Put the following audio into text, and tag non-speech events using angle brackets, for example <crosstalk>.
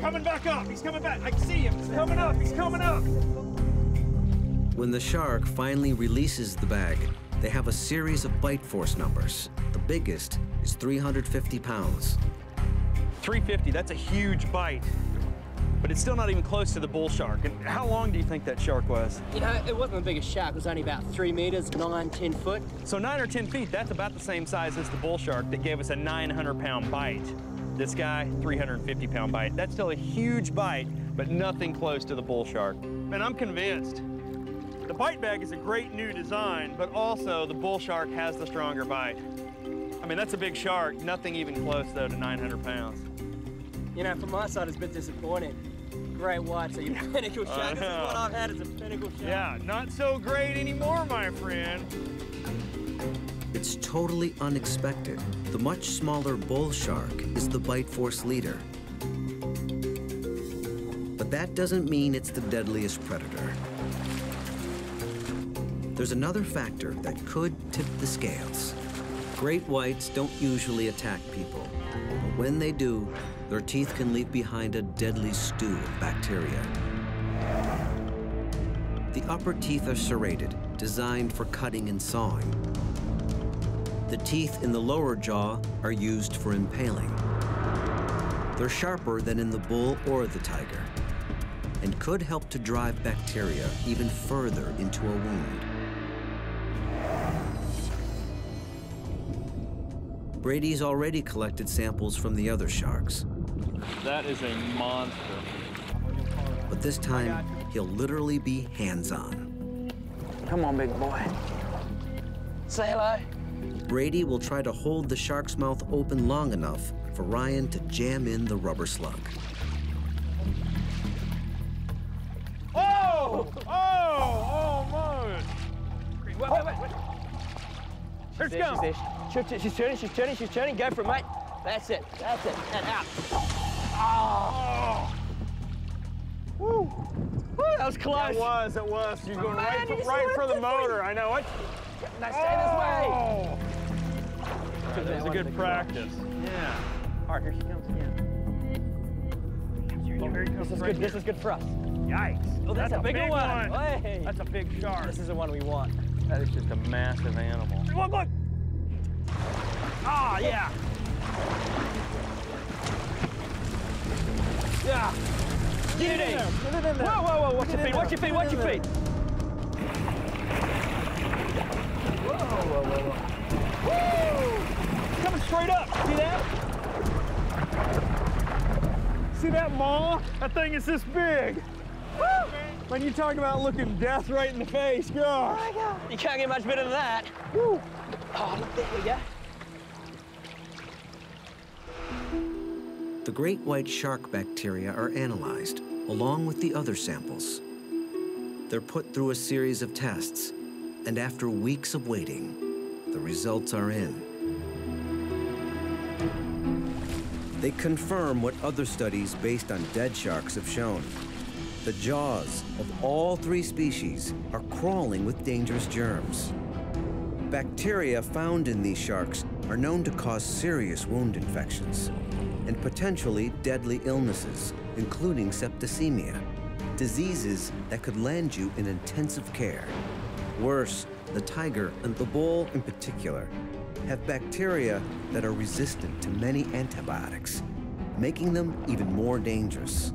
coming back up. He's coming back. I can see him. He's coming up. He's coming up. When the shark finally releases the bag, they have a series of bite force numbers. The biggest is 350 pounds. 350, that's a huge bite. But it's still not even close to the bull shark. And how long do you think that shark was? You know, it wasn't the biggest shark. It was only about three meters, nine, 10 foot. So nine or 10 feet, that's about the same size as the bull shark that gave us a 900 pound bite. This guy, 350 pound bite. That's still a huge bite, but nothing close to the bull shark. And I'm convinced. The bite bag is a great new design, but also the bull shark has the stronger bite. I mean, that's a big shark, nothing even close though to 900 pounds. You know, from my side, it's a bit disappointing. Great whites are your <laughs> pinnacle shark. This is what uh-huh. I've had as a pinnacle shark. Yeah, not so great anymore, my friend. It's totally unexpected. The much smaller bull shark is the bite force leader. But that doesn't mean it's the deadliest predator. There's another factor that could tip the scales. Great whites don't usually attack people, but when they do, their teeth can leave behind a deadly stew of bacteria. The upper teeth are serrated, designed for cutting and sawing. The teeth in the lower jaw are used for impaling. They're sharper than in the bull or the tiger and could help to drive bacteria even further into a wound. Brady's already collected samples from the other sharks, That is a monster. but this time he'll literally be hands-on. Come on, big boy. Say hello. Brady will try to hold the shark's mouth open long enough for Ryan to jam in the rubber slug. Oh! Oh! Almost! Wait, wait, wait, wait. Let's There, she's, go! there. She's, she's turning, she's turning, she's turning. Go for it, mate. That's it, that's it. And out. Oh! Woo, that was close. It was, it was. You're going Man, right, for, right for the motor. I know it. Now stay this way. Oh. Oh! That was a good practice. Yeah. All right, here she comes. Yeah. Oh, here comes This is right good. This is good for us. Yikes. Oh, that's, a, bigger big one. one. Hey. That's a big shark. This is the one we want. That is just a massive animal. Look, look! Ah, yeah. Yeah. Get it in. Get it in there. Whoa, whoa, whoa! Watch Get your feet! there. Watch your feet! Watch your feet! Whoa, whoa, whoa, whoa! Coming straight up. See that? See that maw? That thing is this big. When you talk about looking death right in the face, gosh. You can't get much better than that. Woo. Oh, look, there we go. The great white shark bacteria are analyzed, along with the other samples. They're put through a series of tests, and after weeks of waiting, the results are in. They confirm what other studies based on dead sharks have shown. The jaws of all three species are crawling with dangerous germs. Bacteria found in these sharks are known to cause serious wound infections and potentially deadly illnesses, including septicemia, diseases that could land you in intensive care. Worse, the tiger and the bull in particular have bacteria that are resistant to many antibiotics, making them even more dangerous.